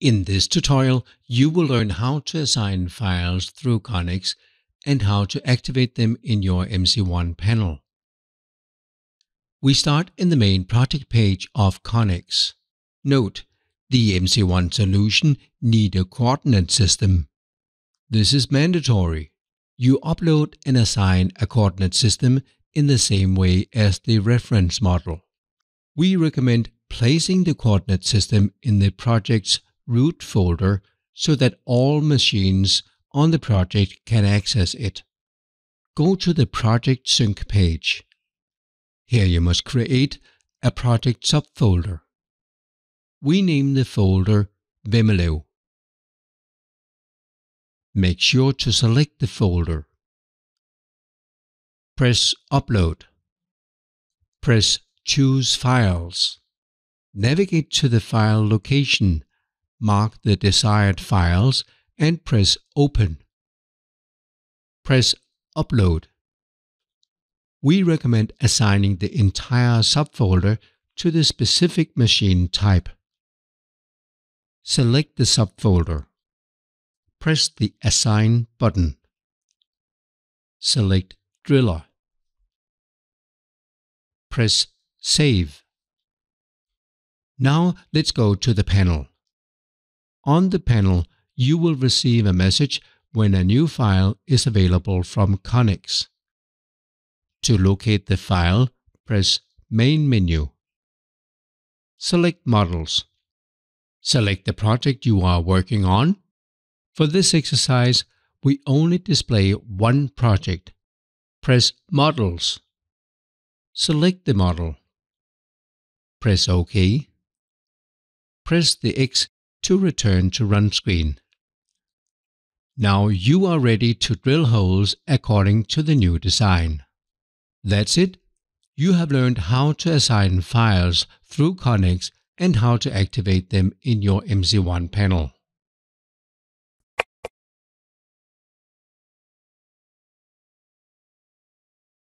In this tutorial, you will learn how to assign files through ConX and how to activate them in your MC1 panel. We start in the main project page of ConX. Note, the MC1 solution need a coordinate system. This is mandatory. You upload and assign a coordinate system in the same way as the reference model. We recommend placing the coordinate system in the project's root folder so that all machines on the project can access it. Go to the project sync page. Here you must create a project subfolder. We name the folder Vimeo. Make sure to select the folder. Press Upload. Press Choose Files. Navigate to the file location mark the desired files and press Open. Press Upload. We recommend assigning the entire subfolder to the specific machine type. Select the subfolder. Press the Assign button. Select Driller. Press Save. Now let's go to the panel. On the panel, you will receive a message when a new file is available from ConX. To locate the file, press Main menu. Select Models. Select the project you are working on. For this exercise, we only display one project. Press Models. Select the model. Press OK. Press the X to return to run screen. Now you are ready to drill holes according to the new design. That's it. You have learned how to assign files through ConX and how to activate them in your MC1 panel.